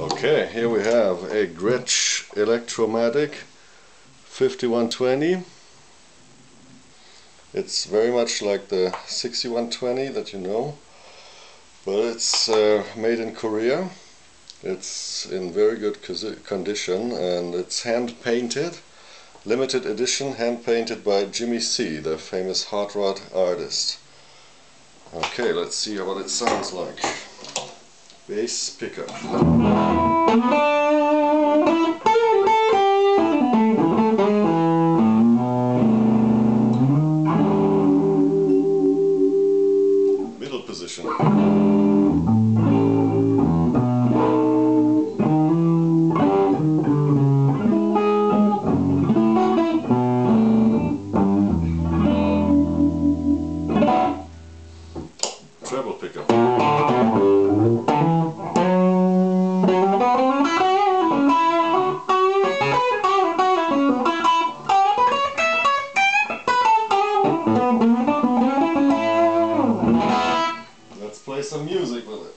Okay, here we have a Gretsch Electromatic 5120. It's very much like the 6120 that you know, but it's uh, made in Korea. It's in very good condition and it's hand painted. Limited edition, hand painted by Jimmy C, the famous hot rod artist. Okay, let's see what it sounds like bass pickup. Middle position. Treble pickup. some music with it.